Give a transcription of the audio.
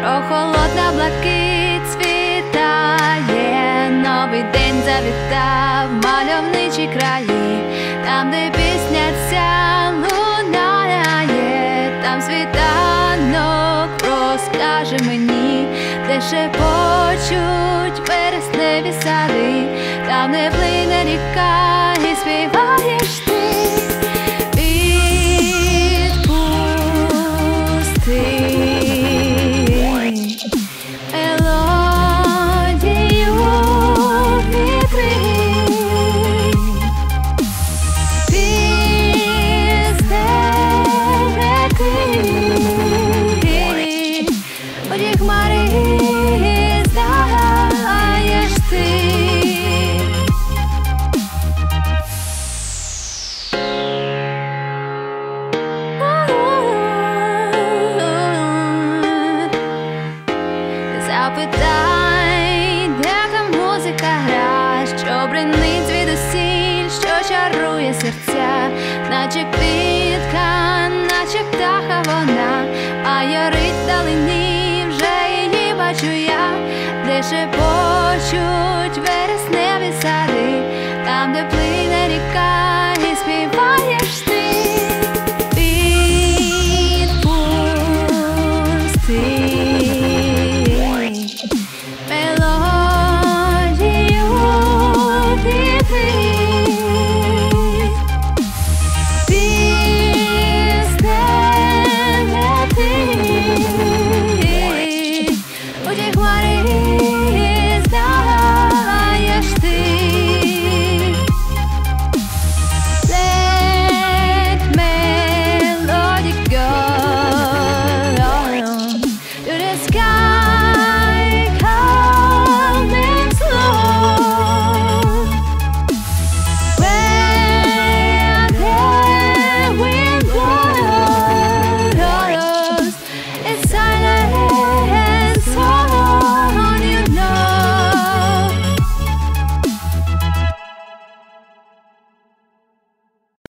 прохолодна блакит світає, новий день завітав мальовничі краї, там, де пісня ця лунає, там світанок розкаже мені, де ще почуть вересневі сади, там не плине ріка і співаєш ти. Що бринить звідусіль, що чарує серця, наче квітка, наче птаха вона, а ярить далині, вже її бачу я, де шепочуть вересневі сади, там, де плине